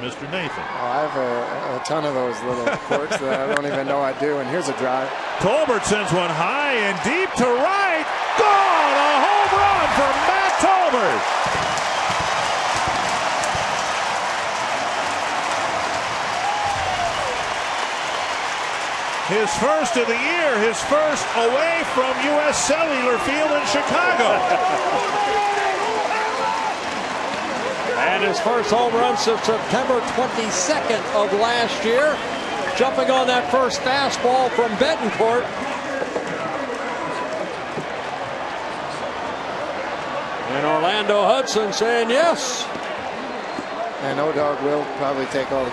Mr. Nathan. Oh, I have a, a, ton of those little quirks that I don't even know I do. And here's a drive. Tolbert sends one high and deep to right. Gone! A home run for Matt Tolbert. His first of the year, his first away from U.S. Cellular Field in Chicago. And his first home run since September 22nd of last year. Jumping on that first fastball from Betancourt. And Orlando Hudson saying yes. And O-Dog will probably take all the credit.